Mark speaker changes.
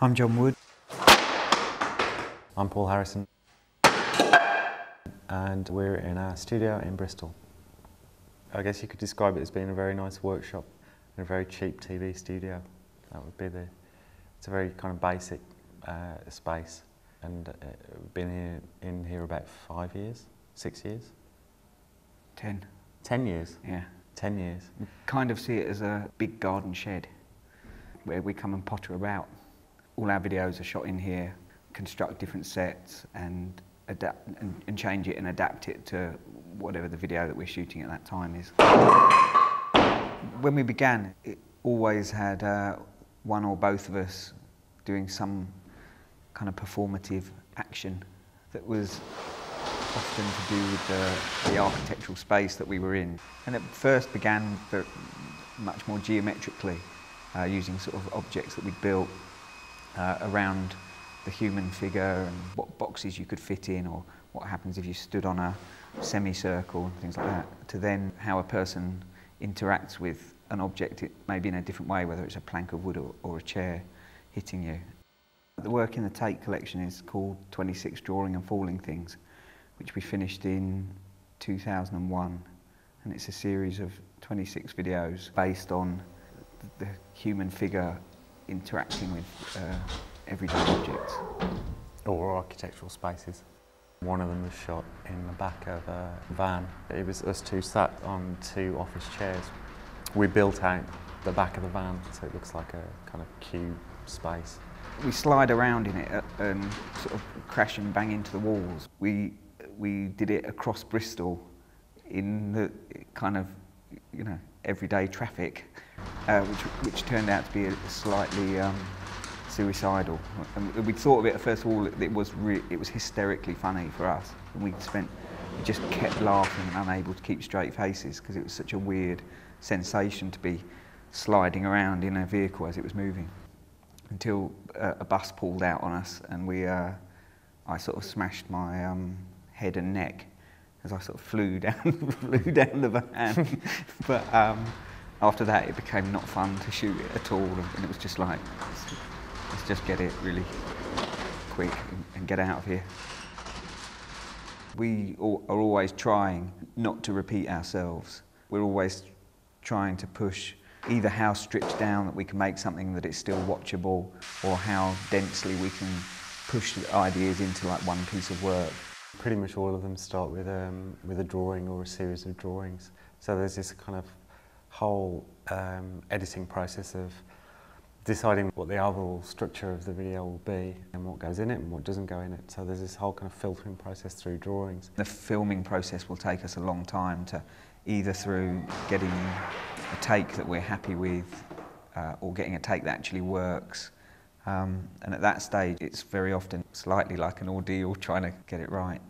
Speaker 1: I'm John Wood.
Speaker 2: I'm Paul Harrison. And we're in our studio in Bristol. I guess you could describe it as being a very nice workshop and a very cheap TV studio. That would be the, it's a very kind of basic uh, space. And uh, been here, in here about five years, six years,
Speaker 1: Ten.
Speaker 2: ten years,
Speaker 1: Yeah.
Speaker 2: ten years.
Speaker 1: We kind of see it as a big garden shed where we come and potter about. All our videos are shot in here, construct different sets and adapt and, and change it and adapt it to whatever the video that we're shooting at that time is. When we began, it always had uh, one or both of us doing some kind of performative action that was often to do with the, the architectural space that we were in. And it first began much more geometrically, uh, using sort of objects that we'd built uh, around the human figure and what boxes you could fit in or what happens if you stood on a semicircle and things like that, to then how a person interacts with an object, maybe in a different way, whether it's a plank of wood or, or a chair hitting you. The work in the Tate collection is called 26 Drawing and Falling Things, which we finished in 2001. And it's a series of 26 videos based on the human figure interacting with uh, everyday objects.
Speaker 2: or architectural spaces. One of them was shot in the back of a van. It was us two sat on two office chairs. We built out the back of the van so it looks like a kind of cube space.
Speaker 1: We slide around in it uh, and sort of crash and bang into the walls. We, we did it across Bristol in the kind of, you know, everyday traffic, uh, which, which turned out to be a slightly um, suicidal. And we thought of it, first of all, it was, it was hysterically funny for us. And we spent, just kept laughing and unable to keep straight faces because it was such a weird sensation to be sliding around in a vehicle as it was moving until uh, a bus pulled out on us and we, uh, I sort of smashed my um, head and neck as I sort of flew down, flew down the van. but um, after that, it became not fun to shoot it at all, and it was just like, let's, let's just get it really quick and, and get out of here. We al- are always trying not to repeat ourselves. We're always trying to push either how stripped down that we can make something that is still watchable or how densely we can push ideas into like one piece of work.
Speaker 2: Pretty much all of them start with, um, with a drawing or a series of drawings. So there's this kind of whole um, editing process of deciding what the overall structure of the video will be and what goes in it and what doesn't go in it. So there's this whole kind of filtering process through drawings.
Speaker 1: The filming process will take us a long time to either through getting a take that we're happy with uh, or getting a take that actually works. Um, and at that stage, it's very often slightly like an ordeal trying to get it right.